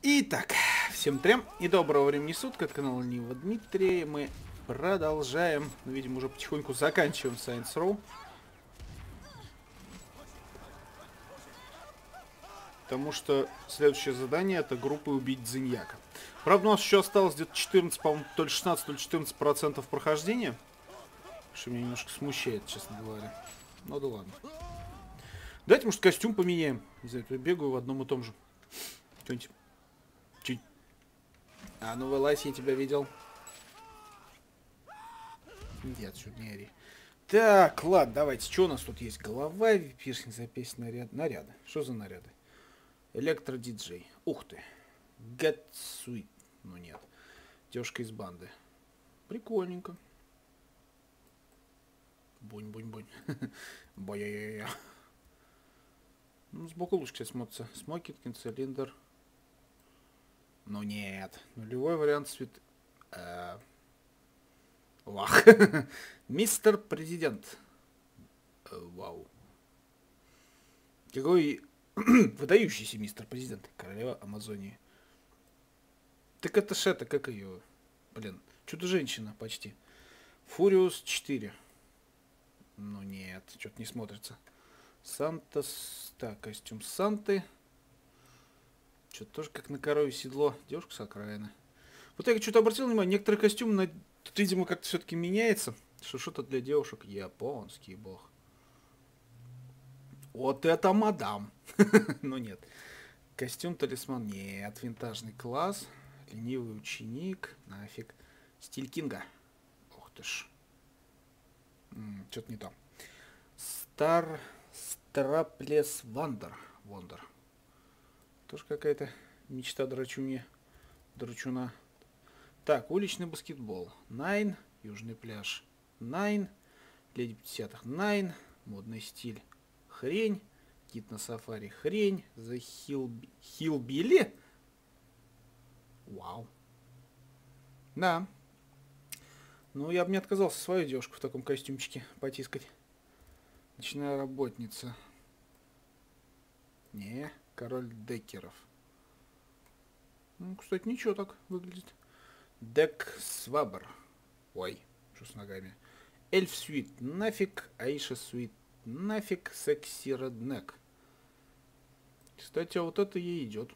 Итак, всем трем и доброго времени суток, от канала Нива Дмитрий. Мы продолжаем, ну, видимо, уже потихоньку заканчиваем Science Row. Потому что следующее задание это группы убить Зиньяка. Правда, у нас еще осталось где-то 14, по-моему, то ли 16, то ли 14 процентов прохождения. Что меня немножко смущает, честно говоря. Ну да ладно. Давайте, может, костюм поменяем. Не знаю, бегаю в одном и том же. Что-нибудь. А ну вылазь, я тебя видел. Иди отсюда, не ори. Так, ладно, давайте. Что у нас тут есть? Голова, пирсинг, запись, наряд. Наряды. Что за наряды? Электродиджей. Ух ты. Sweet. Ну нет. Девушка из банды. Прикольненько. Бунь-бунь-бунь. Боя-я-я. Ну, сбоку лучше, смотрится. Смокинг, цилиндр. Ну нет. Нулевой вариант цвет... Э... Вах. Мистер Президент. Э, вау. Какой выдающийся мистер Президент. Королева Амазонии. Так это ж это, как ее... Блин, чудо-женщина почти. Фуриус 4. Ну нет, что-то не смотрится. Санта... Так, костюм Санты. Что-то тоже как на корове седло. Девушка с окраины. Вот я что-то обратил внимание, некоторые костюмы, на... тут, видимо, как-то все-таки меняется. Что что-то для девушек. Японский бог. Вот это мадам. Но нет. Костюм талисман. Нет. Винтажный класс. Ленивый ученик. Нафиг. Стиль Кинга. Ух ты ж. Что-то не то. Стар... Strapless Wonder. Wonder. Тоже какая-то мечта драчуни. Драчуна. Так, уличный баскетбол. Nein. Южный пляж. Nein. Леди 50-х. Nein. Модный стиль. Хрень. Кит на сафари. Хрень. The Hill... Hillbilly. Вау. Да. Ну, я бы не отказался свою девушку в таком костюмчике потискать. Ночная работница. Не. Король декеров. Ну, кстати, ничего так выглядит. Дек Свабер. Ой, что с ногами. Эльф Свит. Нафиг. Аиша Свит. Нафиг. Секси Реднек. Кстати, а вот это ей идет.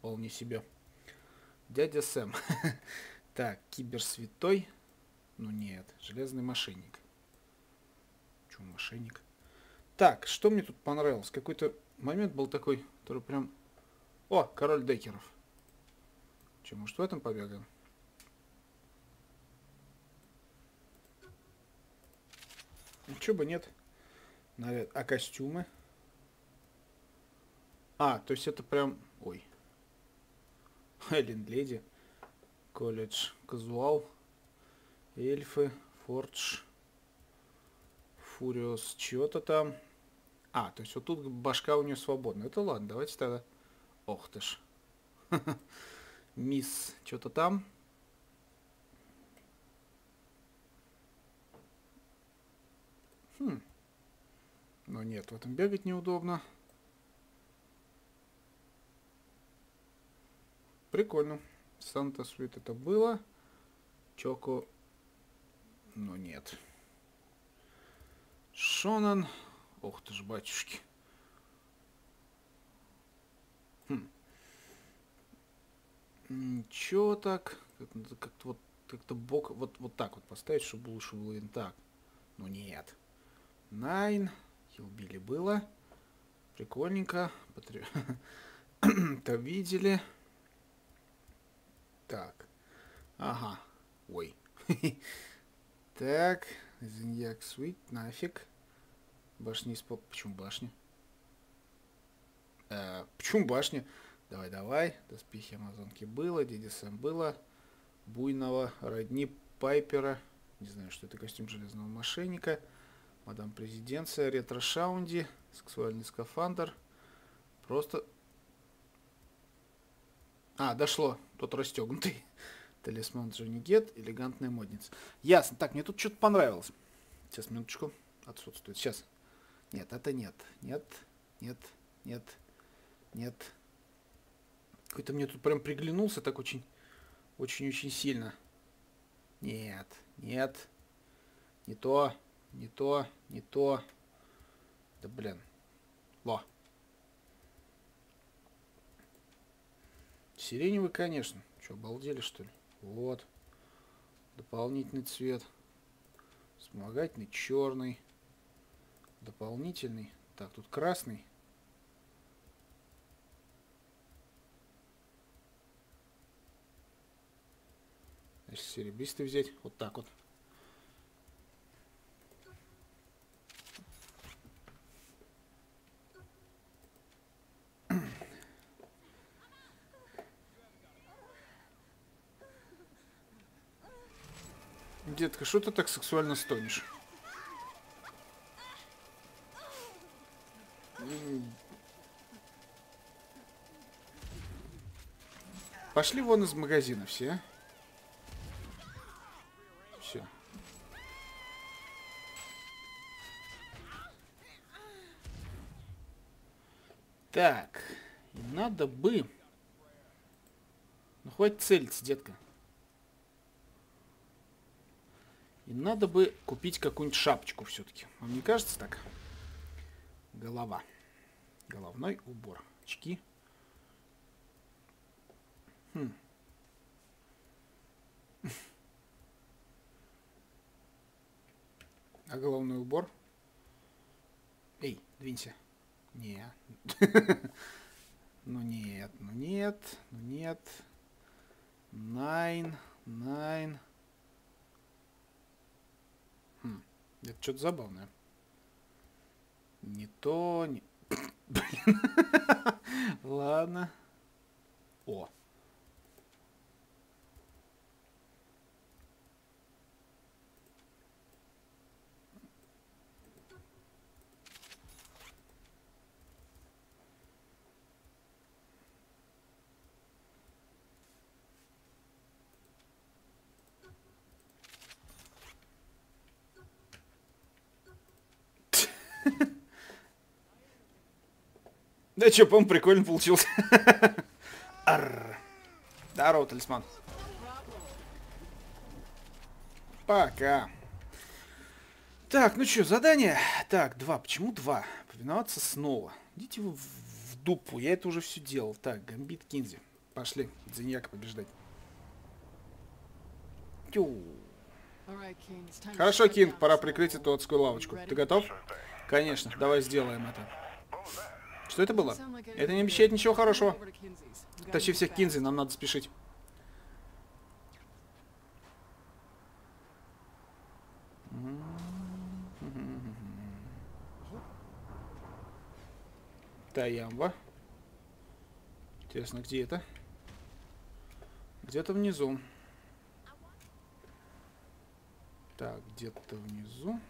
Вполне себе. Дядя Сэм. так, киберсвятой. Ну нет, железный мошенник. Чего мошенник? Так, что мне тут понравилось? Какой-то момент был такой, который прям... О, король декеров. Че, может в этом побегаем? Чё бы нет. А костюмы? А, то есть это прям... Ой. Эллен Леди. Колледж. Казуал. Эльфы. Фордж. Фуриос. Чего-то там. А, то есть вот тут башка у нее свободна. Это ладно, давайте тогда... Ох ты ж. Мисс, что-то там. Хм. Но нет, в этом бегать неудобно. Прикольно. Санта Свит это было. Чоко... Но нет. Шонан. Ох ты ж, батюшки. Хм. Ничего так. Как-то вот как-то бок вот, вот так вот поставить, чтобы лучше было видно. Так. Ну нет. Найн. Хилбили было. Прикольненько. Патри... То видели. Так. Ага. Ой. так. Зиньяк Свит. Нафиг. Башни из поп... Почему башня? Э, почему башня? Давай, давай. Доспехи Амазонки было, Сэм было. Буйного, родни Пайпера. Не знаю, что это костюм железного мошенника. Мадам Президенция, ретро-шаунди, сексуальный скафандр. Просто... А, дошло. Тот расстегнутый. Талисман Джонни Гет, элегантная модница. Ясно. Так, мне тут что-то понравилось. Сейчас, минуточку. Отсутствует. Сейчас. Нет, это нет. Нет, нет, нет, нет. Какой-то мне тут прям приглянулся так очень, очень-очень сильно. Нет, нет. Не то, не то, не то. Да блин. Во. Сиреневый, конечно. Что, обалдели, что ли? Вот. Дополнительный цвет. Вспомогательный черный. Дополнительный. Так, тут красный. Если серебристый взять, вот так вот. Детка, что ты так сексуально стонешь? Пошли вон из магазина все. а. Все. Так, надо бы... Ну, хватит целиться, детка. И надо бы купить какую-нибудь шапочку все-таки. Вам не кажется так? Голова. Головной убор. Очки. Хм. А головной убор? Эй, двинься. Не. Ну нет, ну нет, ну нет. Найн, найн. Хм, это что-то забавное. Не то, не... Блин. Ладно. О. Да что, по-моему, прикольно получился. Арр. Здорово, талисман. Пока. Так, ну что, задание? Так, два. Почему два? Повиноваться снова. Идите вы в, в дупу, я это уже все делал. Так, гамбит Кинзи. Пошли, Зиньяка побеждать. Тю. Хорошо, Кинг, пора прикрыть эту адскую лавочку. Ты готов? Конечно, давай сделаем это. Что это было? Это не обещает ничего хорошего. Тащи всех Кинзи, нам надо спешить. Таямба. Интересно, где это? Где-то внизу. Так, где-то внизу.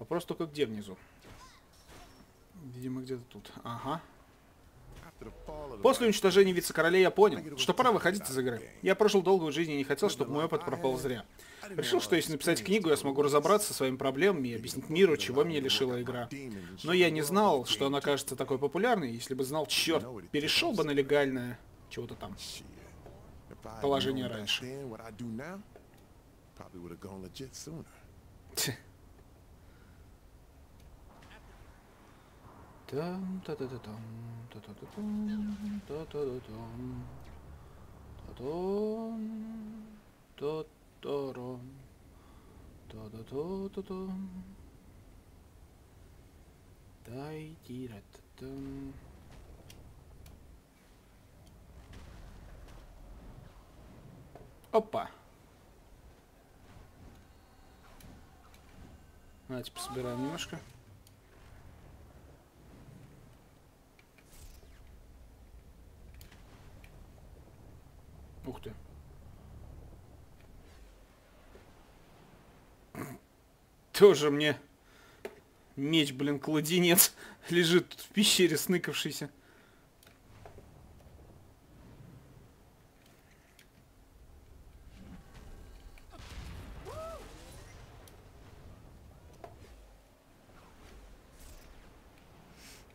Вопрос только где внизу? Видимо, где-то тут. Ага. После уничтожения вице-королей я понял, что пора выходить из игры. Я прожил долгую жизнь и не хотел, чтобы мой опыт пропал зря. Решил, что если написать книгу, я смогу разобраться со своими проблемами и объяснить миру, чего меня лишила игра. Но я не знал, что она кажется такой популярной, если бы знал, черт, перешел бы на легальное чего-то там. Положение раньше. Там, та та та там, та та та там, та та та там, та том, та та ром, та та та та там, тай тира та там. Опа. Давайте пособираем немножко. Ух ты. Тоже мне меч, блин, кладенец лежит в пещере сныкавшийся.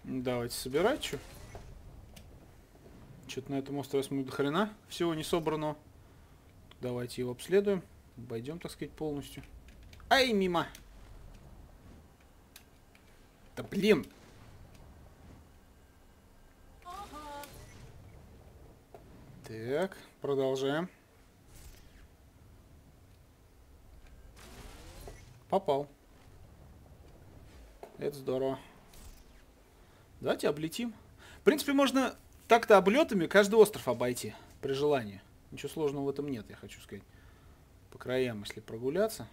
Давайте собирать что. Что-то на этом острове смотрю до хрена всего не собрано. Давайте его обследуем. Обойдем, так сказать, полностью. Ай, мимо! Да блин! Так, продолжаем. Попал. Это здорово. Давайте облетим. В принципе, можно так-то облетами каждый остров обойти при желании. Ничего сложного в этом нет, я хочу сказать. По краям, если прогуляться,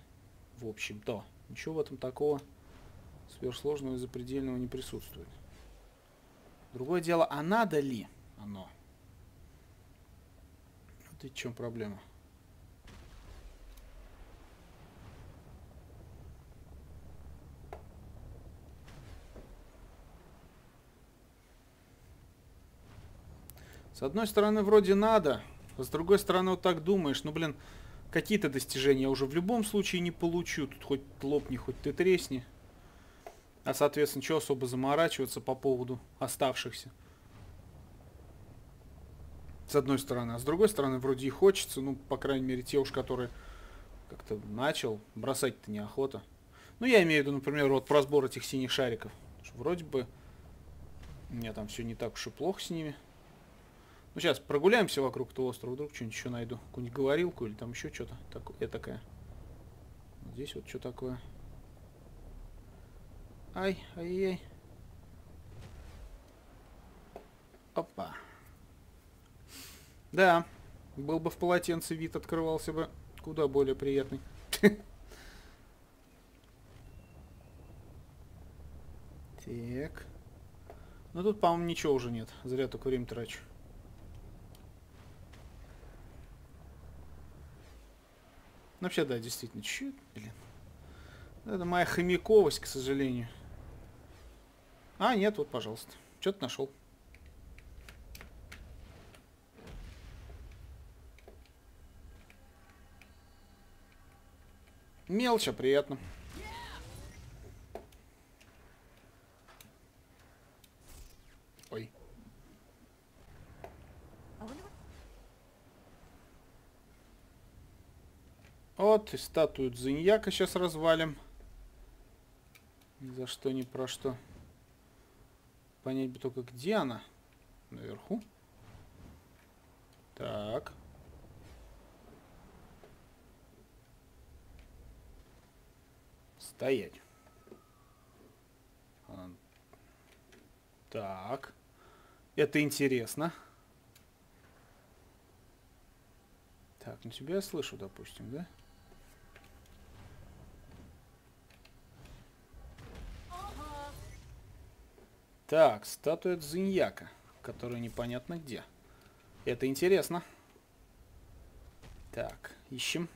в общем-то, ничего в этом такого сверхсложного и запредельного не присутствует. Другое дело, а надо ли оно? Вот и в чем проблема. С одной стороны, вроде надо, а с другой стороны, вот так думаешь, ну, блин, какие-то достижения я уже в любом случае не получу. Тут хоть лопни, хоть ты тресни. А, соответственно, что особо заморачиваться по поводу оставшихся? С одной стороны. А с другой стороны, вроде и хочется, ну, по крайней мере, те уж, которые как-то начал, бросать-то неохота. Ну, я имею в виду, например, вот про сбор этих синих шариков. Вроде бы у меня там все не так уж и плохо с ними. Ну, сейчас прогуляемся вокруг этого острова, вдруг что-нибудь еще найду. Какую-нибудь говорилку или там еще что-то такое, такое. Здесь вот что такое. Ай, ай-яй. Опа. Да, был бы в полотенце вид открывался бы куда более приятный. Так. Ну тут, по-моему, ничего уже нет. Зря только время трачу. Ну, вообще, да, действительно. Чуть, блин. Это моя хомяковость, к сожалению. А, нет, вот, пожалуйста. Что-то нашел. Мелочь, а приятно. Ой. Вот, и статую Дзиньяка сейчас развалим. Ни за что, ни про что. Понять бы только, где она. Наверху. Так. Стоять. Так. Это интересно. Так, ну тебя я слышу, допустим, да? Так, статуя Дзиньяка, которая непонятно где. Это интересно. Так, ищем.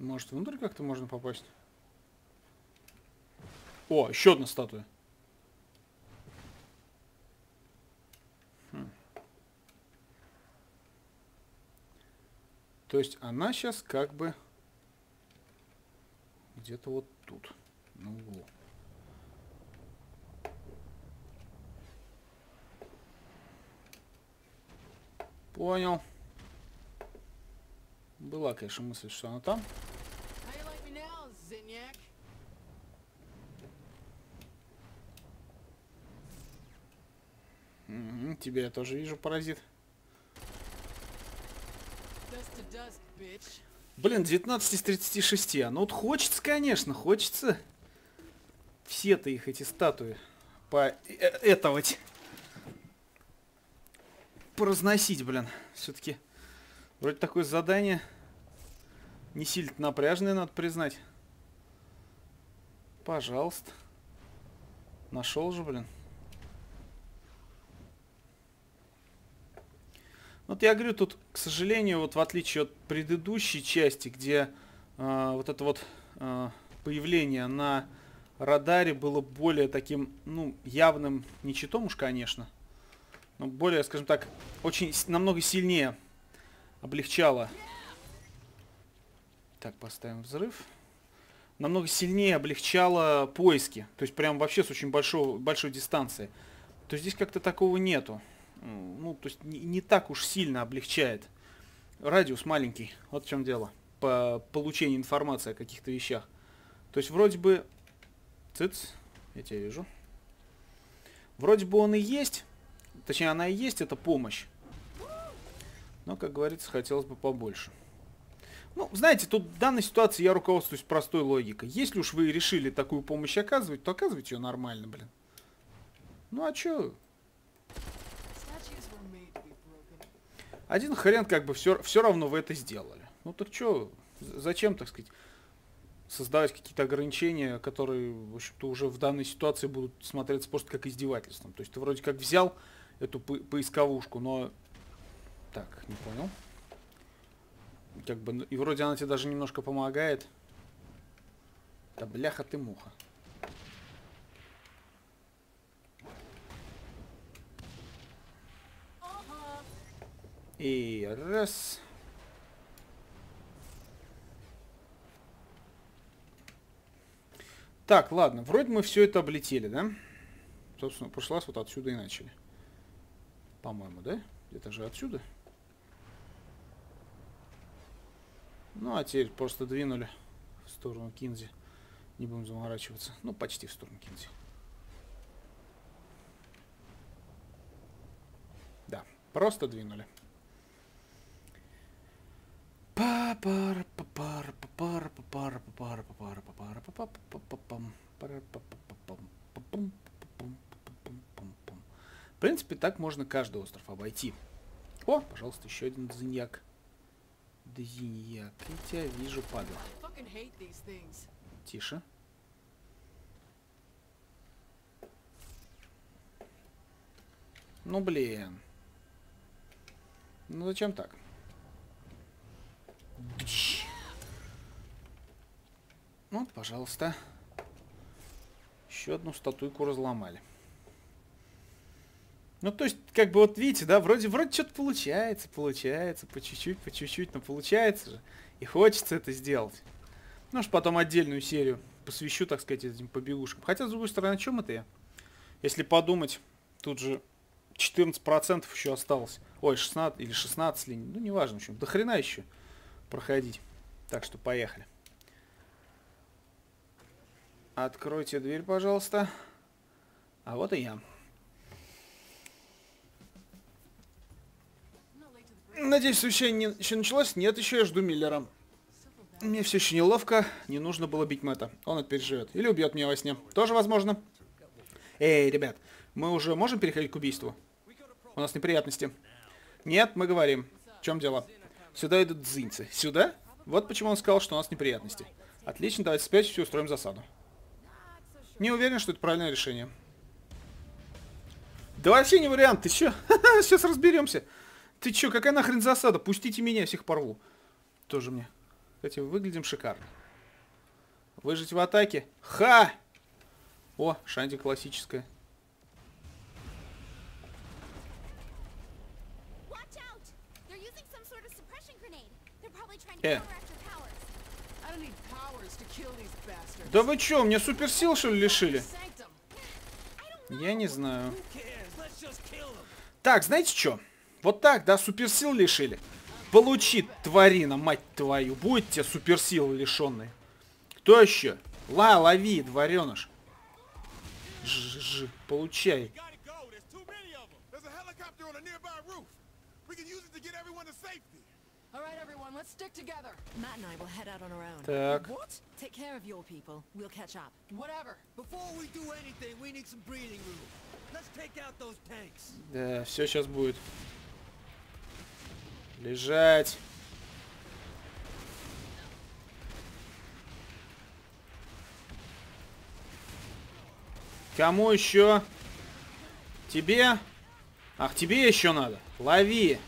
Может, внутрь как-то можно попасть? О, еще одна статуя. Хм. То есть она сейчас как бы где-то вот тут, на углу. Понял. Была, конечно, мысль, что она там. Угу, тебя я тоже вижу, паразит. Блин, 19 из 36. А ну вот хочется, конечно, хочется. Все-то их, эти статуи, по э, поразносить, блин. Все-таки вроде такое задание не сильно напряжное, надо признать. Пожалуйста. Нашел же, блин. Вот я говорю, тут, к сожалению, вот в отличие от предыдущей части, где э, вот это вот э, появление на радаре было более таким, ну, явным, не читом уж, конечно, но более, скажем так, очень намного сильнее облегчало. Так, поставим взрыв. намного сильнее облегчало поиски. То есть прям вообще с очень большой, большой дистанции. То здесь как-то такого нету. Ну, то есть не, не так уж сильно облегчает. Радиус маленький. Вот в чем дело. По получению информации о каких-то вещах. То есть вроде бы... Цыц, я тебя вижу. Вроде бы он и есть. Точнее, она и есть, это помощь. Но, как говорится, хотелось бы побольше. Ну, знаете, тут в данной ситуации я руководствуюсь простой логикой. Если уж вы решили такую помощь оказывать, то оказывайте ее нормально, блин. Ну а чё? Один хрен как бы все, все равно вы это сделали. Ну так чё, зачем, так сказать, создавать какие-то ограничения, которые, в общем-то, уже в данной ситуации будут смотреться просто как издевательством. То есть ты вроде как взял эту по поисковушку, но... Так, не понял как бы, и вроде она тебе даже немножко помогает. Да бляха ты муха. И раз. Так, ладно, вроде мы все это облетели, да? Собственно, в прошлый вот отсюда и начали. По-моему, да? Это же отсюда. Ну, а теперь просто двинули в сторону Кинзи. Не будем заморачиваться. Ну, почти в сторону Кинзи. Да, просто двинули. В принципе, так можно каждый остров обойти. О, пожалуйста, еще один дзиньяк. Дзиньяк, я тебя вижу, падла. Тише. Ну, блин. Ну, зачем так? Ну, пожалуйста. Еще одну статуйку разломали. Ну, то есть, как бы вот видите, да, вроде, вроде что-то получается, получается, по чуть-чуть, по чуть-чуть, но получается же. И хочется это сделать. Ну, уж потом отдельную серию посвящу, так сказать, этим побегушкам. Хотя, с другой стороны, о чем это я? Если подумать, тут же 14% еще осталось. Ой, 16 или 16 линий. Ну, неважно, в общем, до хрена еще проходить. Так что поехали. Откройте дверь, пожалуйста. А вот и я. Надеюсь, совещание еще началось? Нет, еще я жду Миллера. Мне все еще неловко, не нужно было бить Мэтта. Он это переживет. Или убьет меня во сне. Тоже возможно. Эй, ребят, мы уже можем переходить к убийству? У нас неприятности. Нет, мы говорим. В чем дело? Сюда идут дзинцы. Сюда? Вот почему он сказал, что у нас неприятности. Отлично, давайте спрячемся и устроим засаду. Не уверен, что это правильное решение. Да вообще не вариант, ты чё? Сейчас разберемся. Ты чё, какая нахрен засада? Пустите меня, всех порву. Тоже мне. Кстати, выглядим шикарно. Выжить в атаке. Ха! О, Шанди классическая. Э. Да вы чё, мне суперсил что ли лишили? Я не знаю. Так, знаете что? Вот так, да, суперсил лишили. Получи, тварина, мать твою. Будет тебе суперсил лишенный. Кто еще? Ла, лови, двореныш. Ж, ж, получай. Так. Take care of your people. We'll catch up. Whatever. Before we do anything, we need some breathing room. Let's take out those tanks. Да, все сейчас будет. Лежать. Кому еще? Тебе? Ах, тебе еще надо. Лови.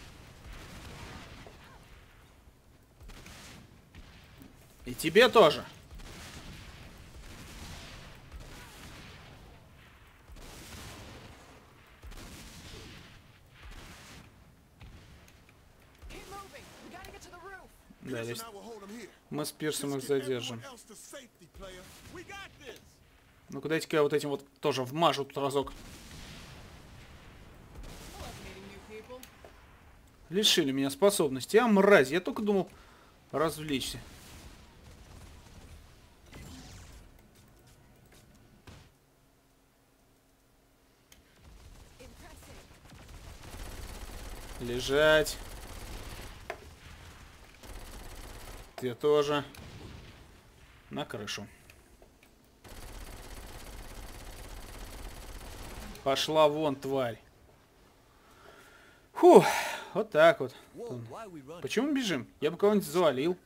Тебе тоже. Да, здесь... Мы с Пирсом их задержим. Ну-ка дайте-ка я вот этим вот тоже вмажу тут разок. Лишили меня способности. А, мразь, я только думал развлечься. Лежать. Ты тоже. На крышу. Пошла вон, тварь. Фух, вот так вот. Почему бежим? Я бы кого-нибудь завалил.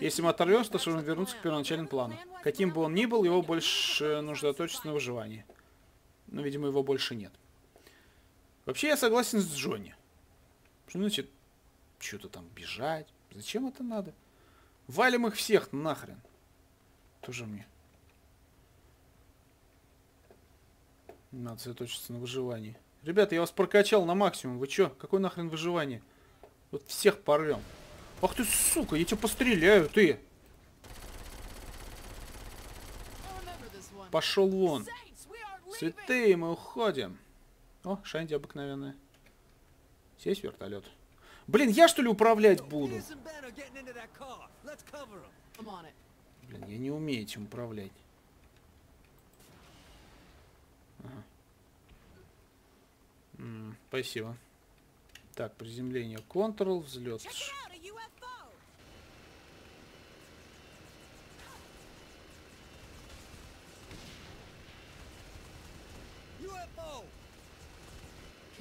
Если мы оторвемся, то сможем вернуться к первоначальному плану. Каким бы он ни был, его больше нужно сосредоточиться на выживании. Но, видимо, его больше нет. Вообще, я согласен с Джонни. Что значит, что-то там бежать? Зачем это надо? Валим их всех нахрен. Тоже мне. Надо сосредоточиться на выживании. Ребята, я вас прокачал на максимум. Вы чё? Какое нахрен выживание? Вот всех порвем. Ах ты, сука, я тебя постреляю, ты. Пошел вон. Святые, мы уходим. О, Шанди обыкновенная. Сесть в вертолет. Блин, я что ли управлять буду? Блин, я не умею этим управлять. Ага. М, спасибо. Так, приземление Ctrl, взлет.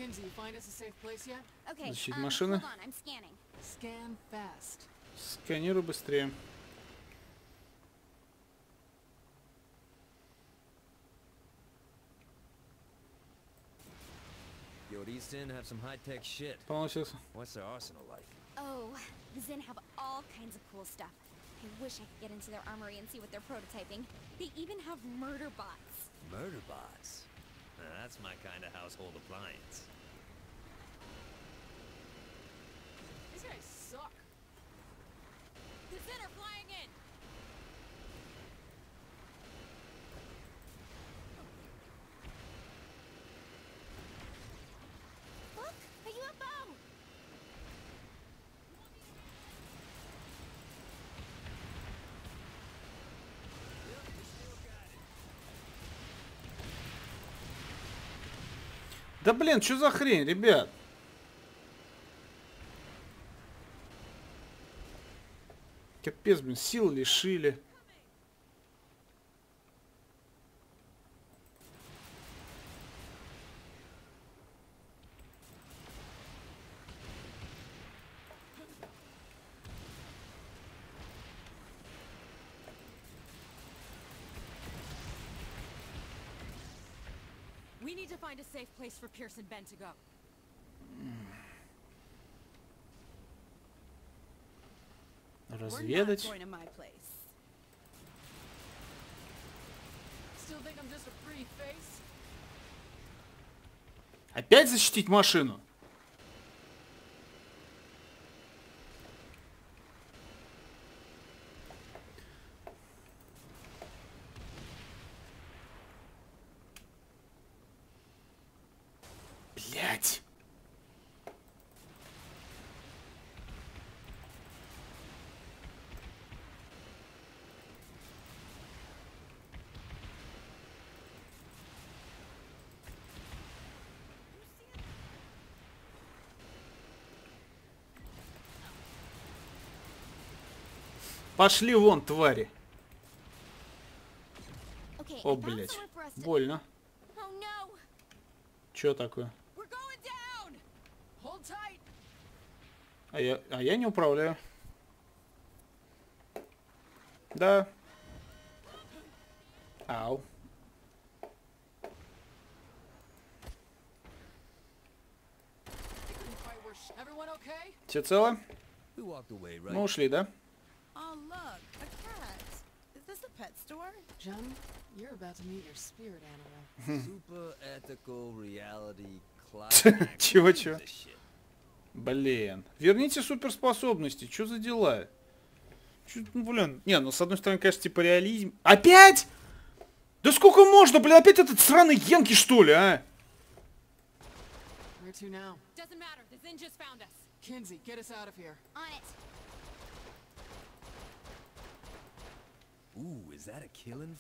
Kinsey, you find us a safe place yet? Okay, Защитить um, машины. hold on, I'm scanning. Scan fast. Сканируй быстрее. Yo, these Sin have some high-tech shit. Поносился. What's their arsenal like? Oh, the Zen have all kinds of cool stuff. I wish I could get into their armory and see what they're prototyping. They even have murder bots. Murder bots. Now, that's my kind of household appliance. These guys suck. The Zen Да блин, что за хрень, ребят? Капец, блин, сил лишили. Find a safe place for Pierce and Ben to go. Разведать. We're not going to my place. Still think I'm just a pretty face? Опять защитить машину? Блять. Пошли вон, твари. О, to- Больно. Oh! Чё такое? А я, а я не управляю. Да. Ау. Все right? Мы ушли, да? Oh, look, a cat. Is this a pet store? John, you're about to meet your spirit animal. Super ethical reality? This shit. Блин. Верните суперспособности. Что за дела? Чё, ну, блин. Не, ну с одной стороны, конечно, типа реализм. Опять? Да сколько можно, блин, опять этот сраный Янки, что ли, а? Where to now? Doesn't matter. The Zin just found us. Kinsey, get us out of here. On it. Блин,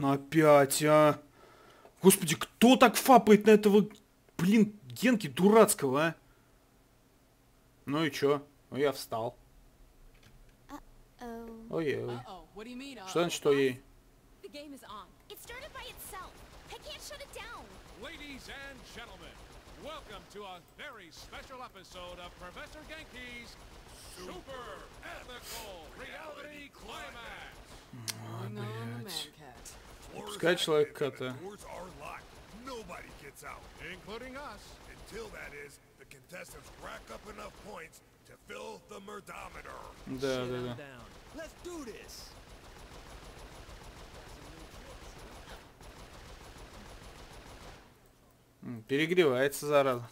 ну опять, а? Господи, кто так фапает на этого, блин, Генки дурацкого, а? Ну и чё? Ну я встал. Oh. Ой, ой. Что значит, что ей? Ladies and gentlemen, welcome to a very special episode of Professor Genki's Super Ethical Reality Climax. Bring on the блядь. Пускай человек это... Doors are locked. Nobody gets out. Including us. Until that is, the contestants rack up enough points to fill the murdometer. Да, да, да. Let's do this. Перегревается, зараза.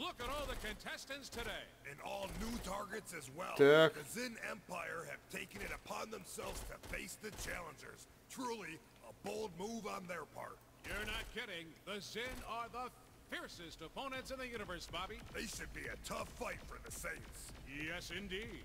Look at all the contestants today. And all new targets as well. Так. The Zin Empire have taken it upon themselves to face the challengers. Truly, a bold move on their part. You're not kidding. The Zin are the fiercest opponents in the universe, Bobby. They should be a tough fight for the Saints. Yes, indeed.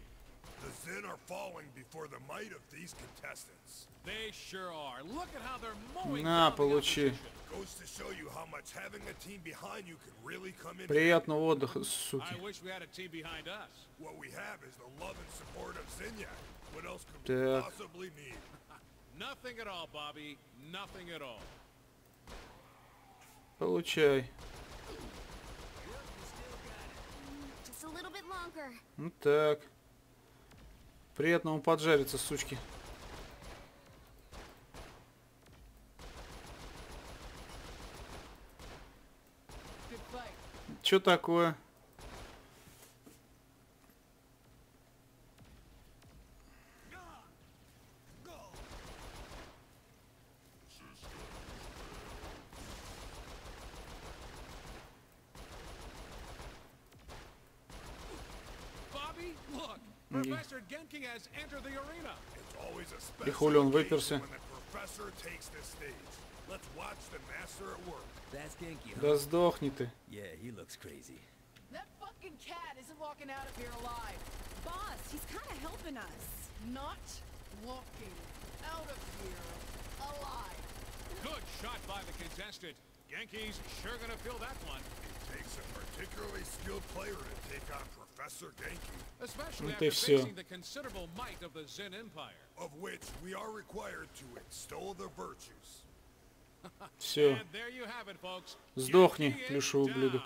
The Zin are falling before the might of these contestants. They sure are. Look at how they're mowing На, получи. Goes to show you how much having a team behind you can really come in. Приятного отдыха, I суки. wish we had a team behind us. What we have is the love and support of Zinyak. What else could we possibly need? Nothing at all, Bobby. Nothing at all. Получай. Just a little bit longer. Ну так. Приятного поджариться, сучки. Чё такое? Us. Not walking out of here alive. Good shot by the contestant. Yankees sure gonna feel that one. It takes a particularly skilled player to take on Professor Genki, Especially Ну ты after всё. facing the considerable might of the Zen Empire. of which we are required to extol the virtues. Все. Folks. Сдохни, плюшевый ублюдок.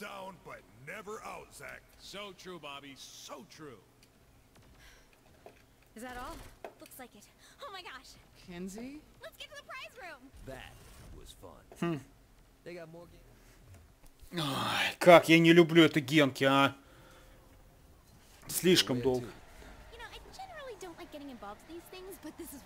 down. Down but never out, Zach. So true, Bobby. So true. Is that all? Looks like it. Oh my gosh. Kinsey? Let's get to the prize room. That was fun. They got more games. Ай, как я не люблю это Генки, а. Слишком Where долго. to? You know, I generally don't like getting involved in these things, but this is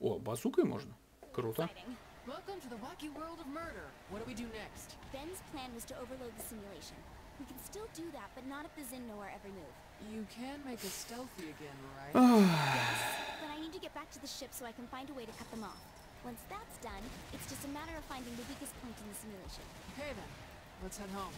О, базукой можно? Круто. exciting. Welcome to the wacky world of murder. What do we do next? Ben's plan was to overload the simulation. We can still do that, but not if the Zin know our every move. You can make us stealthy again, right? But I need to get back to the ship so I can find a way to cut them off. Once that's done, it's just a matter of finding the weakest point in the simulation. Okay then, let's head home.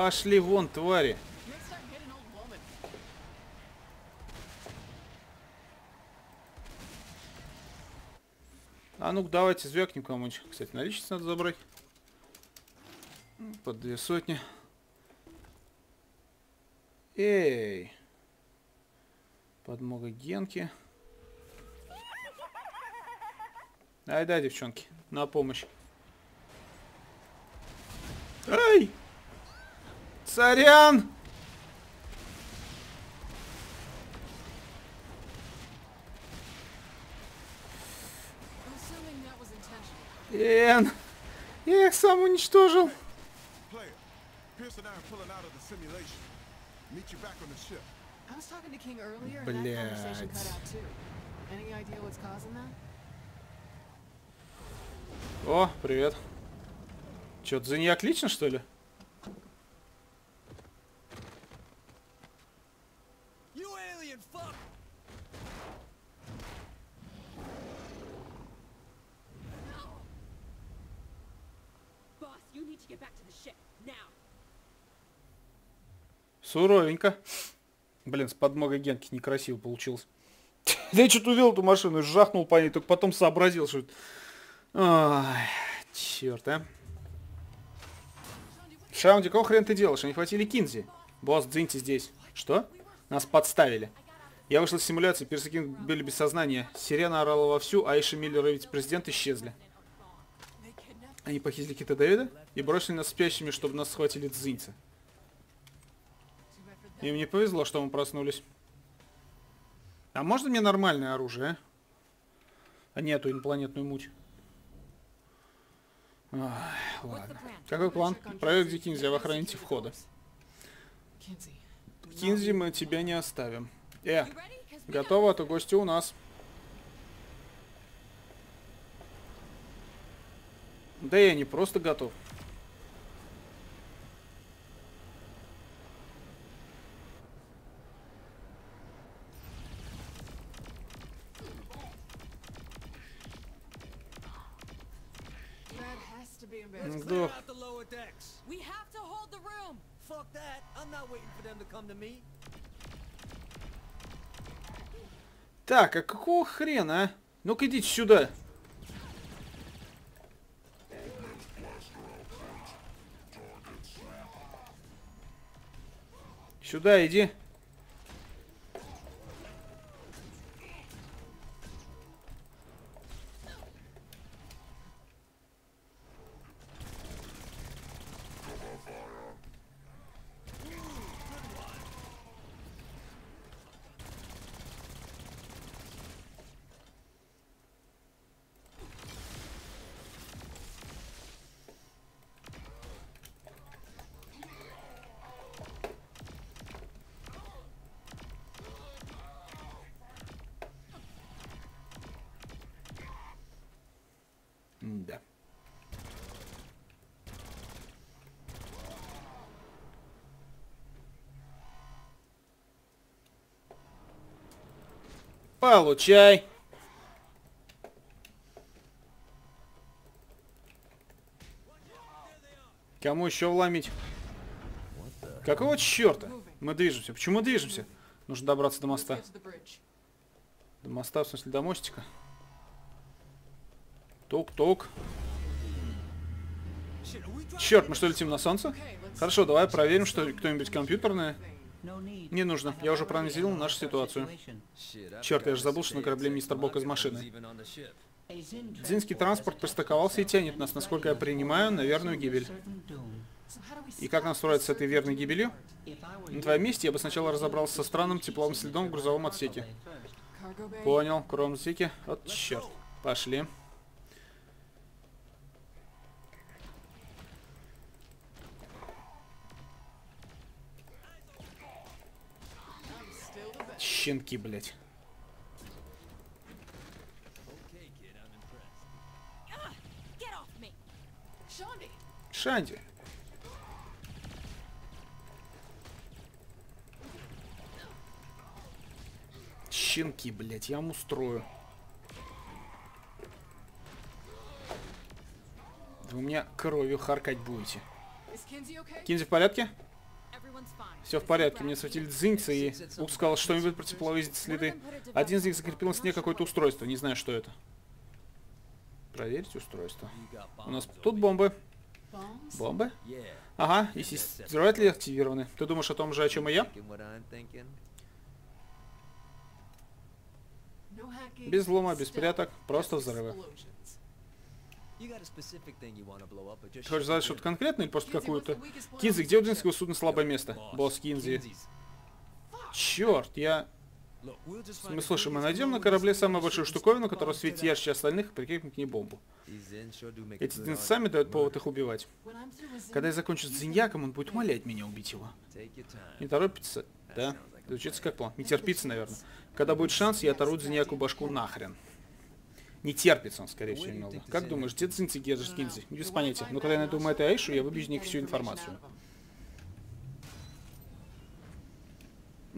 Пошли вон, твари. А ну-ка, давайте звякнем кому-нибудь. Кстати, наличность надо забрать. М, Под две сотни. Эй. Подмога Генки. Ай да, девчонки, на помощь. Сорян! Блин. Я их сам уничтожил. Блядь. О, привет. Чё, ты заньяк лично, что ли? Суровенько. Блин, с подмогой Генки некрасиво получилось. Я что-то увел эту машину и жахнул по ней, только потом сообразил, что... Ай, черт, а. Шаунди, какого хрена ты делаешь? Они хватили Кинзи. Босс, дзиньте здесь. Что? Нас подставили. Я вышел из симуляции, Персикин были без сознания. Сирена орала вовсю, а Айша Миллер и вице-президент исчезли. Они похитили Кита Дэвида и бросили нас спящими, чтобы нас схватили дзиньцы. Им не повезло, что мы проснулись. А можно мне нормальное оружие, а? А не эту инопланетную муть. Ай, ладно. Какой план? Проверьте Кинзи, а вы охраните входа. Кинзи мы тебя не оставим. Э, готово, а то гости у нас. Да я не просто готов. That has to be embarrassing. Clear Да. out the lower decks. We have to hold the room. Fuck that. I'm not waiting them to come to me. Так, а какого хрена, а? Ну-ка идите сюда. Сюда иди. Получай. Кому еще вломить? Какого черта? Мы движемся. Почему движемся? Нужно добраться до моста. До моста, в смысле до мостика. We driving Черт, мы что, летим на солнце? Хорошо, давай проверим, что кто-нибудь компьютерное. Не нужно, я уже проанализировал нашу ситуацию. Черт, я же забыл, что на корабле мистер Бок из машины. Дзинский транспорт пристыковался и тянет нас, насколько я принимаю, на верную гибель. И как нам справиться с этой верной гибелью? На твоем месте я бы сначала разобрался со странным тепловым следом в грузовом отсеке. Понял, кровом отсеке. Вот черт. Пошли. Me. Shondi. Шанди. Щенки, блядь, я вам устрою. Вы у меня кровью харкать будете. Кинзи в порядке? Все в порядке, мне светили дзыньцы, и Ук сказал что-нибудь про тепловые следы. Один из них закрепил на стене какое-то устройство, не знаю, что это. Проверить устройство. У нас тут бомбы. Бомбы? Ага, и взрыватели активированы. Ты думаешь о том же, о чем и я? Без взлома, без порядок, просто взрывы. Ты хочешь the что-то конкретное или просто какую-то? what's the weakest point Кинзи, где у ship? судна слабое место? Босс Кинзи. Черт, я... Мы the слушай, мы найдем на корабле самую большую штуковину, которая to светит ярче остальных, и прикрепим к ней бомбу. Эти argument. сами дают повод их убивать. Когда я закончу с Зиньяком, он будет умолять меня убить его. Не торопится? Да. Звучится как план. Не терпится, наверное. Когда будет шанс, я оторву Зиньяку башку нахрен. Не терпится он, скорее всего, немного. Как думаешь, где Цинци держит Кинзи? Без понятия. Но когда я найду Мэтта и Айшу, я выбью из них всю информацию.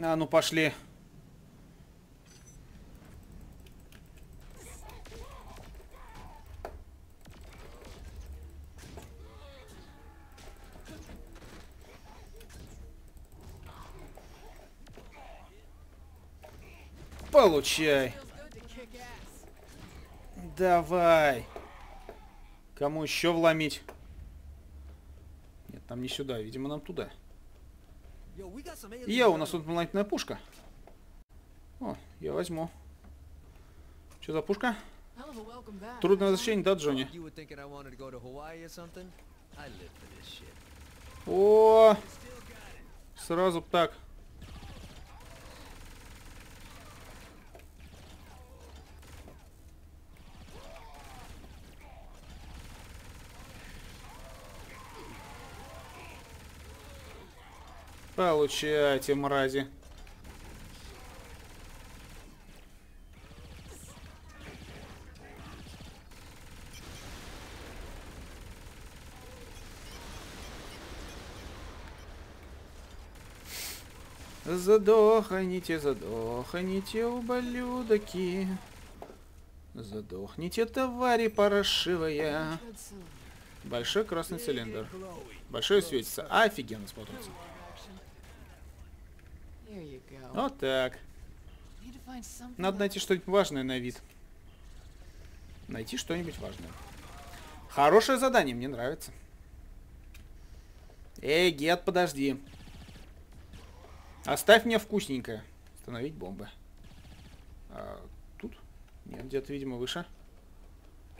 А, ну пошли. Получай. Давай. Кому еще вломить? Нет, нам не сюда, видимо, нам туда. Я, у нас тут молотная пушка. О, я возьму. Что за пушка? Трудное возвращение, да, Джонни? You were thinking I wanted to go to Hawaii or something? I live for this shit. О, сразу б так. Получайте, мрази. Задохните, задохните, ублюдки. Задохните, твари паршивая. Большой красный цилиндр. Большой светится. Офигенно смотрится. Вот так. Надо найти что-нибудь важное на вид. Найти что-нибудь важное. Хорошее задание, мне нравится. Эй, Гет, подожди. Оставь мне вкусненькое. Установить бомбы. А, тут? Нет, где-то, видимо, выше.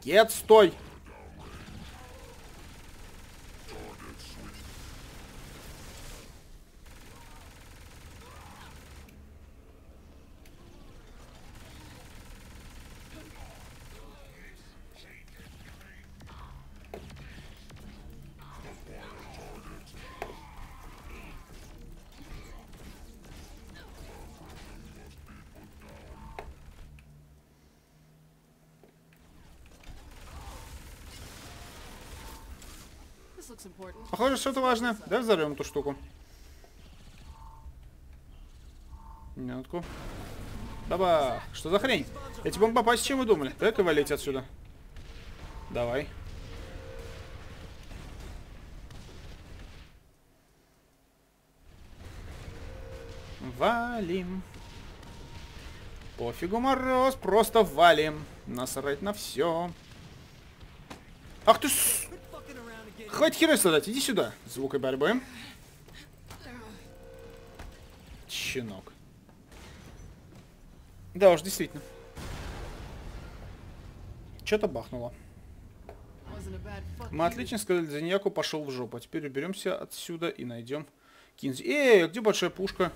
Гет, стой! Похоже, что-то важное. Давай взорвем эту штуку. Минутку. Баба, что за хрень? Эти бомбы попасть, чем вы думали? Дай-ка валить отсюда. Давай. Валим. Пофигу, мороз, просто валим. Насрать на все. Ах ты. Хватит херой страдать, иди сюда. Звукой борьбы. Щенок. Да уж, действительно. Что-то бахнуло. Мы отлично сказали Заньяку пошел в жопу. А теперь уберемся отсюда и найдем Кинзи. Эй, где большая пушка?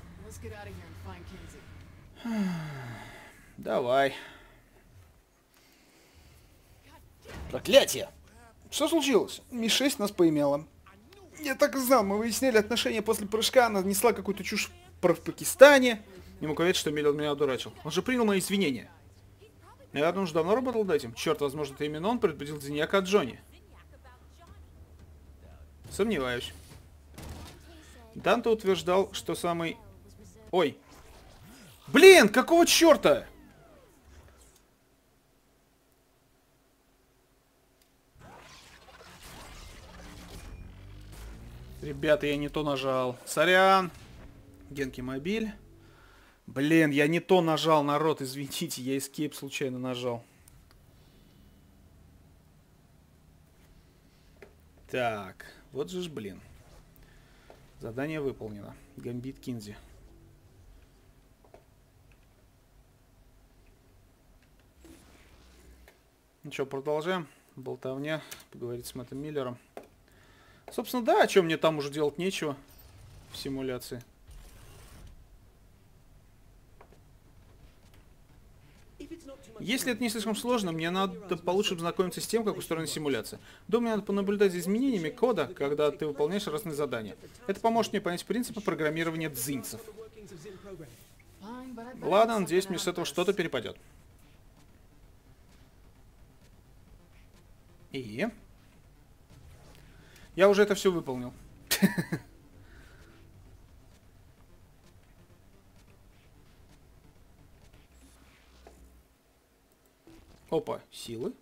Давай. Проклятие! Что случилось? Ми-6 нас поимела. Я так и знал, мы выясняли отношения после прыжка, она несла какую-то чушь про в Пакистане. Не мог поверить, что Миллион меня одурачил. Он же принял мои извинения. Наверное, уже давно работал над этим. Черт, возможно, это именно он предупредил Зиньяка от Джонни. Сомневаюсь. Данте утверждал, что самый... Ой. Блин, какого черта? Ребята, я не то нажал. Сорян. Генки мобиль. Блин, я не то нажал, народ, извините, я escape случайно нажал. Так, вот же ж, блин. Задание выполнено. Гамбит Кинзи. Ну что, продолжаем. Болтовня. Поговорить с Мэттом Миллером. Собственно, да, о чем мне там уже делать нечего в симуляции. Если это не слишком сложно, мне надо получше познакомиться с тем, как устроена симуляция. Думаю, надо понаблюдать за изменениями кода, когда ты выполняешь разные задания. Это поможет мне понять принципы программирования дзинцев. Ладно, надеюсь, мне с этого что-то перепадет. И? Я уже это все выполнил. Опа, силы.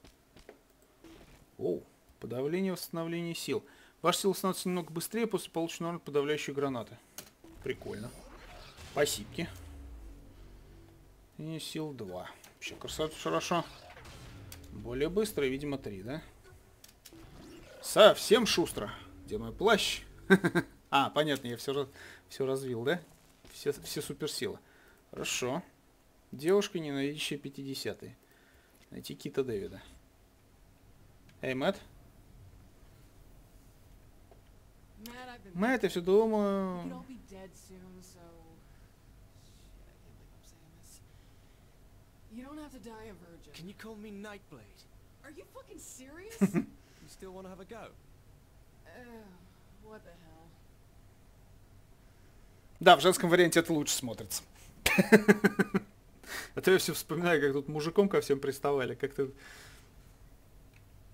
Оу, подавление восстановление сил. Ваша сила становится немного быстрее после полученной уровня подавляющей гранаты. Прикольно. Спасибо. И сил 2. Вообще красавец хорошо. Более быстро, видимо, 3, да? Совсем шустро. Где мой плащ? А, понятно, я все, все развил, да? Все, все суперсилы. Хорошо. Девушка, ненавидящая 50-е. Найти Кита Дэвида. Эй, Мэтт? Мэтт, я все думаю... You don't have to die a virgin. Can you call me Nightblade? Are you fucking serious? Still want to have a go? Ugh, what the hell? Да, в женском варианте это лучше смотрится. А то я все вспоминаю, как тут мужиком ко всем приставали. Как-то...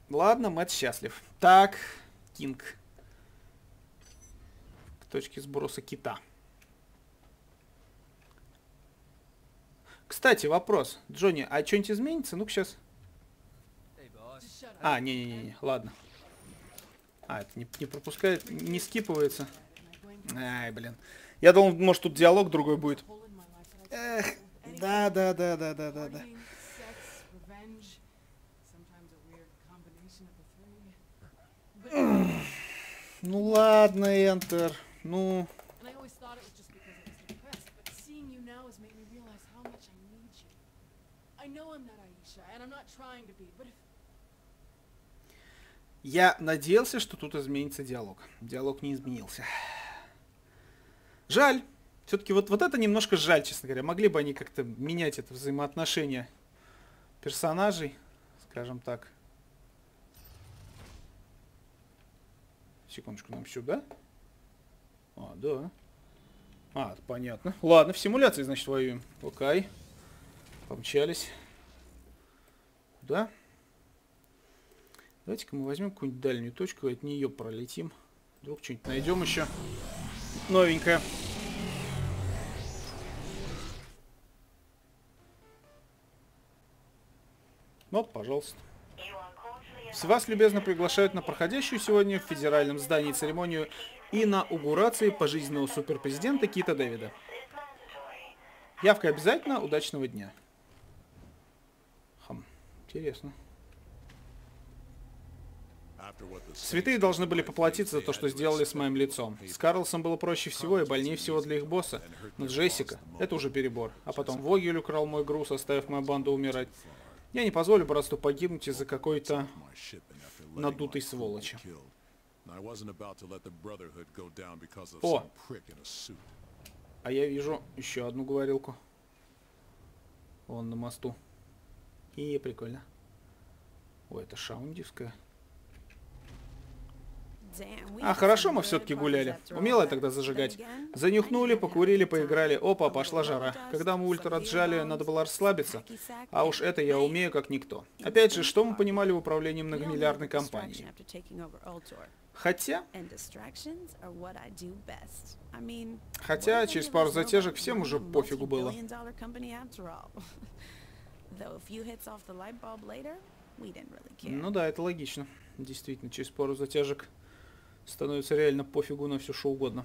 Ладно, Мэтт счастлив. Так, Кинг. К точке сброса кита. Кстати, вопрос. Джонни, а что-нибудь изменится? Ну-ка сейчас. Hey, boss. Just shut up. А, не-не-не, ладно. А, это не, не пропускает, не скипывается. Ай, блин. Я думал, может тут диалог другой будет. Эх, can't fill. Anything да, да, да, да, да, да, да. Partying, sex, revenge. Sometimes a weird combination of the three. But Ну ладно, Enter. Ну, I know I'm not Aisha, and I'm not trying to be, я надеялся, что тут изменится диалог. Диалог не изменился. Жаль. Все-таки вот, вот это немножко жаль, честно говоря. Могли бы они как-то менять это взаимоотношение персонажей, скажем так. Секундочку, нам сюда? А, да. А, понятно. Ладно, в симуляции, значит, воюем. Окей. Помчались. Куда? Давайте-ка мы возьмем какую-нибудь дальнюю точку и от нее пролетим. Вдруг что-нибудь найдем еще новенькое. Вот, пожалуйста. С вас любезно приглашают на проходящую сегодня в федеральном здании церемонию инаугурации пожизненного суперпрезидента Кита Дэвида. Явка обязательно. Удачного дня. Хм, интересно. Святые должны были поплатиться за то, что сделали с моим лицом. С Карлсом было проще всего и больнее всего для их босса. Но Джессика — это уже перебор. А потом Вогель украл мой груз, оставив мою банду умирать. Я не позволю братству погибнуть из-за какой-то надутой сволочи. О! А я вижу еще одну говорилку. Вон на мосту. И прикольно. Ой, это шаундивская. А, хорошо мы все-таки гуляли. Умела я тогда зажигать. Занюхнули, покурили, поиграли. Опа, пошла жара. Когда мы ультра отжали, надо было расслабиться. А уж это я умею как никто. Опять же, что мы понимали в управлении многомиллиардной компанией? Хотя, хотя через пару затяжек всем уже пофигу было. Ну да, это логично. Действительно, через пару затяжек становится реально пофигу на все что угодно.